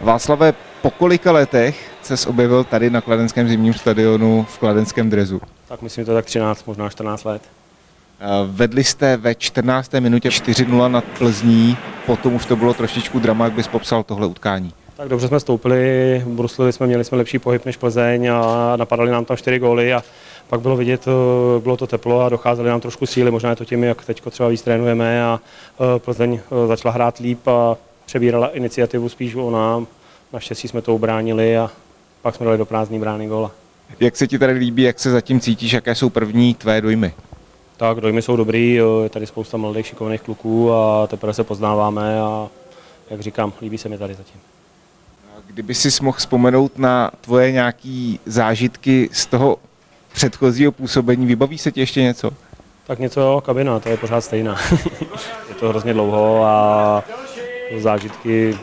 Václave, po kolika letech se objevil tady na Kladenském zimním stadionu v kladenském drezu? Tak myslím, že to tak 13, možná 14 let. Eh, Vedli jste ve 14. minutě 4-0 nad Plzní, potom už to bylo trošičku drama, jak bys popsal tohle utkání. Tak dobře jsme stoupili, bruslili jsme, měli jsme lepší pohyb než Plzeň a napadali nám tam 4 góly a pak bylo vidět, eh, bylo to teplo a docházely nám trošku síly, možná je to tím, jak teď třeba víc trénujeme a eh, Plzeň začala hrát líp a přebírala iniciativu spíš ona. Naštěstí jsme to ubránili a pak jsme dali do prázdný brány góla. Jak se ti tady líbí, jak se zatím cítíš, jaké jsou první tvé dojmy? Tak dojmy jsou dobrý, je tady spousta mladých šikovných kluků a teprve se poznáváme a jak říkám, líbí se mi tady zatím. Kdyby si mohl vzpomenout na tvoje nějaké zážitky z toho předchozího působení, vybaví se ti ještě něco? Tak něco kabina, to je pořád stejná. je to hrozně dlouho a zážitky,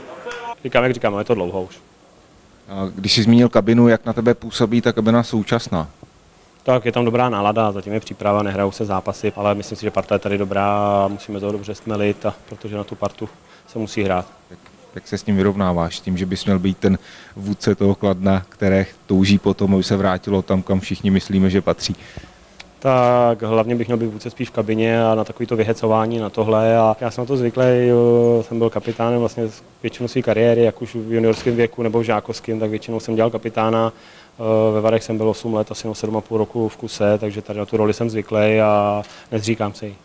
říkám, jak říkám, je to dlouho už. A Když jsi zmínil kabinu, jak na tebe působí ta kabina současná? Tak je tam dobrá nálada, zatím je příprava, nehrajou se zápasy, ale myslím si, že parta je tady dobrá a musíme to dobře stmelit, a protože na tu partu se musí hrát. Jak, jak se s tím vyrovnáváš? Tím, že bys měl být ten vůdce toho kladna, které touží potom, aby se vrátilo tam, kam všichni myslíme, že patří. Tak hlavně bych měl být vůdce spíš v kabině a na takovýto vyhecování, na tohle. A já jsem na to zvyklý, jsem byl kapitánem vlastně většinu své kariéry, jak už v juniorském věku nebo v žákovském, tak většinou jsem dělal kapitána. Eh, Ve Varech jsem byl 8 let, asi no 7,5 roku v kuse, takže tady na tu roli jsem zvyklý a nezříkám se jí.